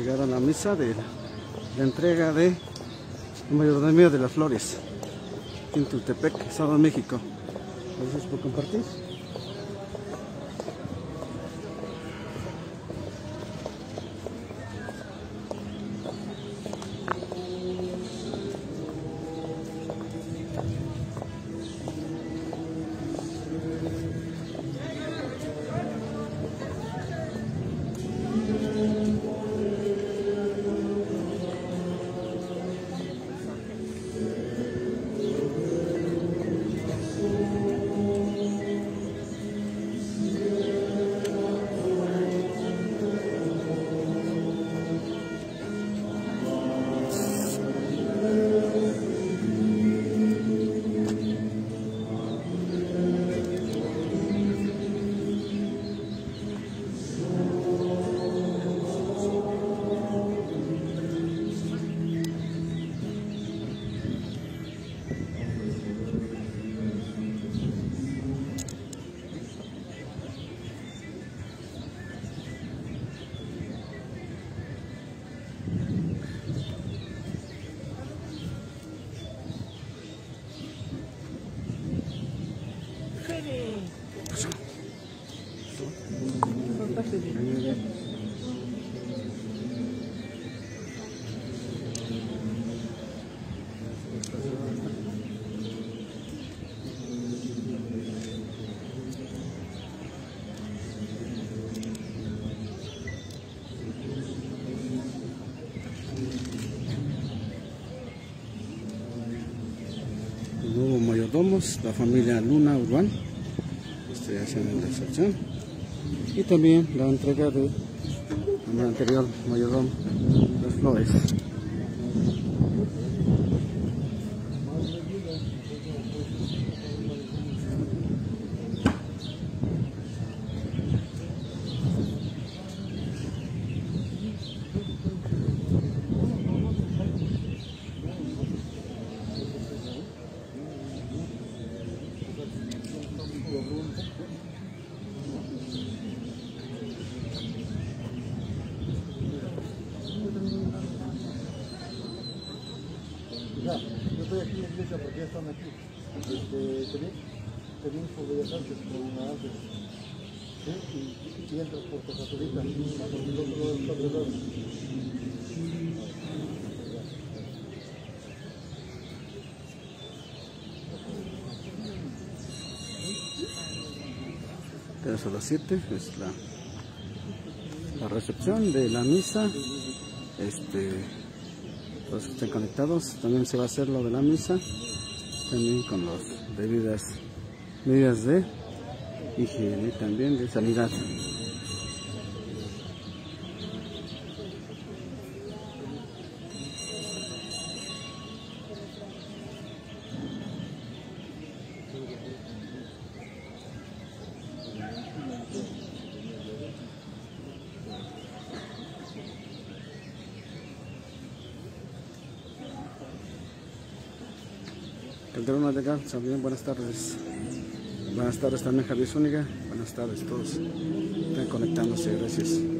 llegaron a misa de la entrega de mayordomía de las flores en Tultepec, Estado de México. Gracias por compartir. Mayordomos, la familia Luna Urbán, Y también la entrega de el anterior mayordomo, las flores. Ya, yo estoy aquí en la iglesia porque ya están aquí. Este, te vi, te vi por Bellas Artes, por una antes. ¿Sí? Y, y entras por Católica, por el otro lado a las 7 es la, la recepción de la misa. Este, los que estén conectados, también se va a hacer lo de la misa, también con las debidas medidas de higiene también de sanidad. Calderón de Gal, también buenas tardes. Buenas tardes también Javier Zúñiga. Buenas tardes todos. Están conectándose, gracias.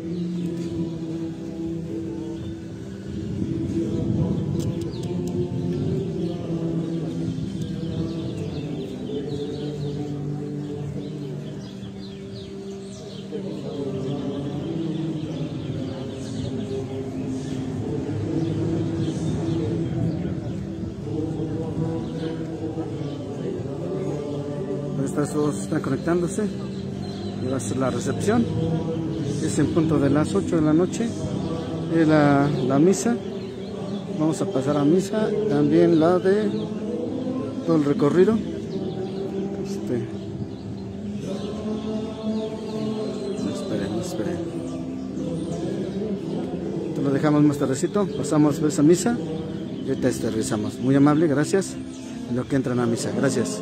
Estas dos están conectándose. Va a ser la recepción. Es en punto de las 8 de la noche. Es la, la misa. Vamos a pasar a misa. También la de todo el recorrido. Este. Esperen, esperen. Te lo dejamos más tardecito. Pasamos a esa misa. Y ahorita revisamos. Muy amable, gracias. En lo que entran a misa. Gracias.